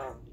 Bye.